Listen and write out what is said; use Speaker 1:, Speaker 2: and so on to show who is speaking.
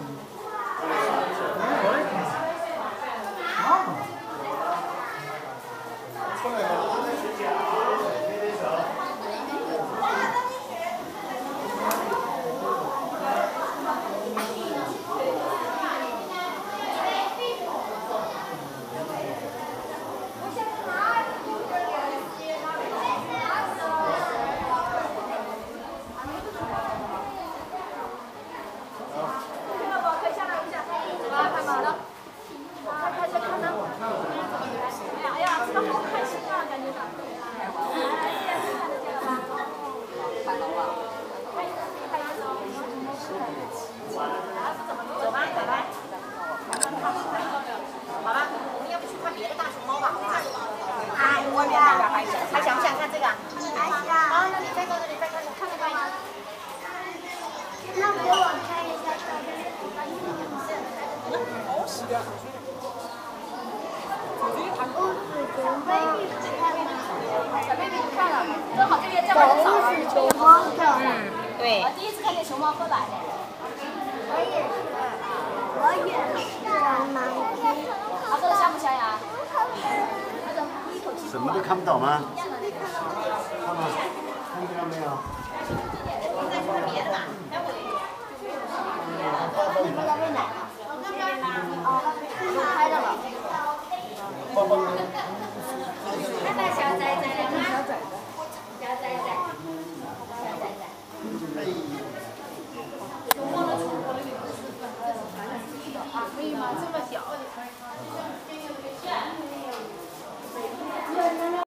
Speaker 1: Mm-hmm.
Speaker 2: 还
Speaker 1: 想不想看这个啊？
Speaker 2: 好，
Speaker 1: 那你再过这里再看看，看得到吗？
Speaker 2: 那给我看一下。好洗的。公子熊猫看吗？小妹妹你
Speaker 3: 看，正好这边这
Speaker 2: 么少公子熊猫的。嗯，对。第一次看
Speaker 3: 见熊猫喝白的。我也
Speaker 2: 是，我也是？好，这个香不香呀？
Speaker 3: 什么都看不到吗？看见了没有？再看看别的吧，再
Speaker 2: 喂奶。我这边呢，啊，拍到了。看到小崽崽了吗？小崽崽，小崽崽。哎呀，这么小。